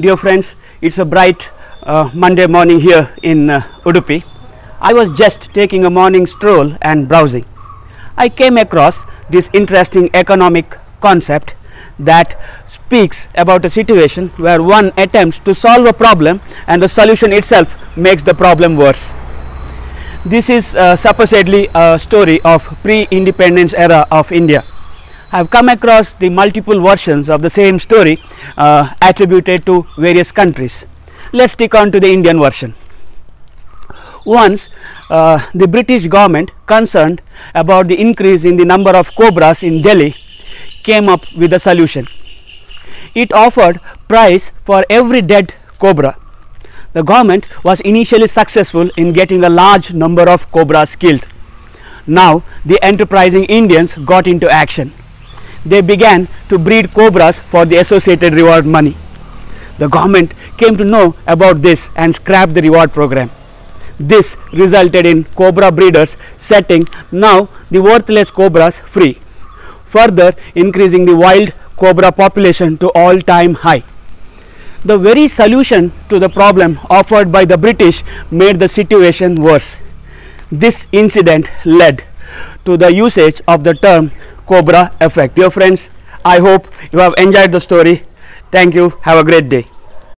Dear friends, it's a bright uh, Monday morning here in uh, Udupi. I was just taking a morning stroll and browsing. I came across this interesting economic concept that speaks about a situation where one attempts to solve a problem and the solution itself makes the problem worse. This is uh, supposedly a story of pre-independence era of India. I have come across the multiple versions of the same story uh, attributed to various countries. Let's stick on to the Indian version. Once uh, the British government concerned about the increase in the number of cobras in Delhi came up with a solution. It offered price for every dead cobra. The government was initially successful in getting a large number of cobras killed. Now the enterprising Indians got into action. They began to breed cobras for the associated reward money. The government came to know about this and scrapped the reward program. This resulted in cobra breeders setting now the worthless cobras free, further increasing the wild cobra population to all time high. The very solution to the problem offered by the British made the situation worse. This incident led to the usage of the term cobra effect. Dear friends, I hope you have enjoyed the story. Thank you. Have a great day.